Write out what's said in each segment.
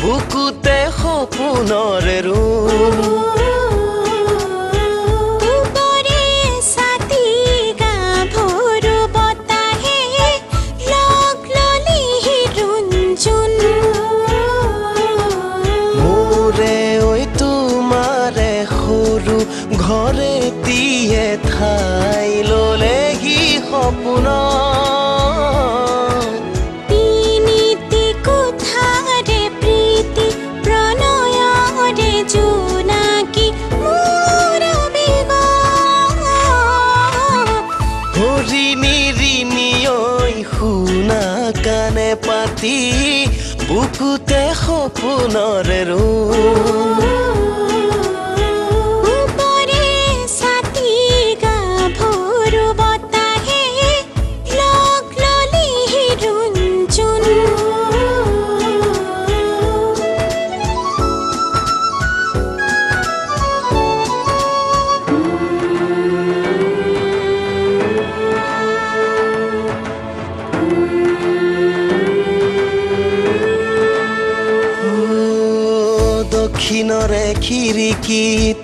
বুকুতে সপোনৰ ৰূপ। ঘৰে দিয়ে ঠাই ললে গি ৰাতি বুকুতে সপোনৰে ৰূপ দক্ষিণৰে খিৰিকীত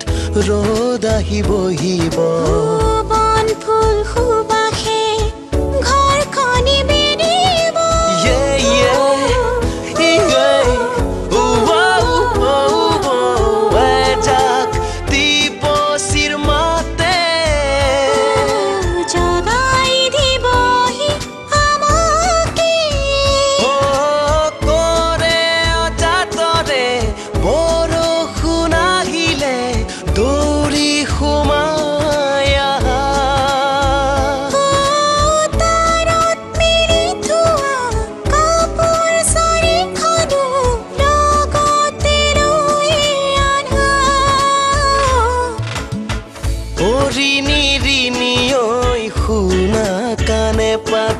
ৰ'দ আহিব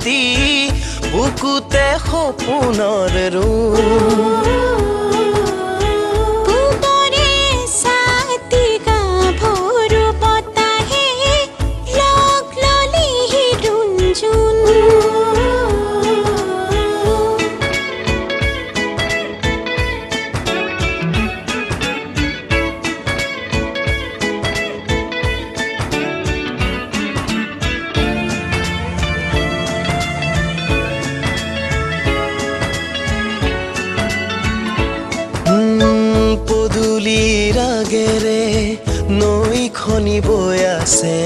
ৰাতি বুকুতে সপোনৰ ৰূপ তুলিৰ আগেৰে নৈ খনিবই আছে।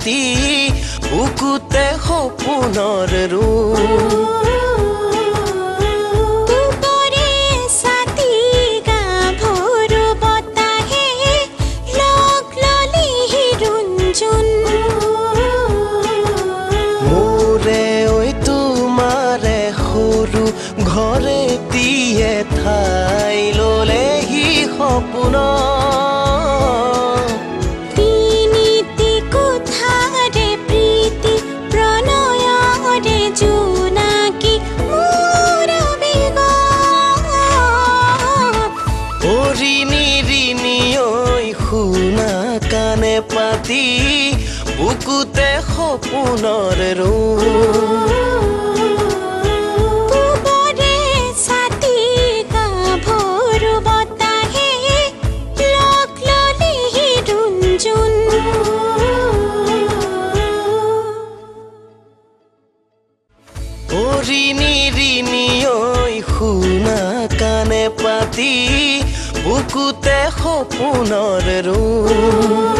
ৰাতি বুকুতে সপোনৰ ৰূপ। ঘৰে দিয়ে ঠাই ল'লেহি সপোনৰ। ৰাতি বুকুতে সপোনৰ ৰুবৰুবুন কানে পাতি বুকুতে সপোনৰ ৰূপ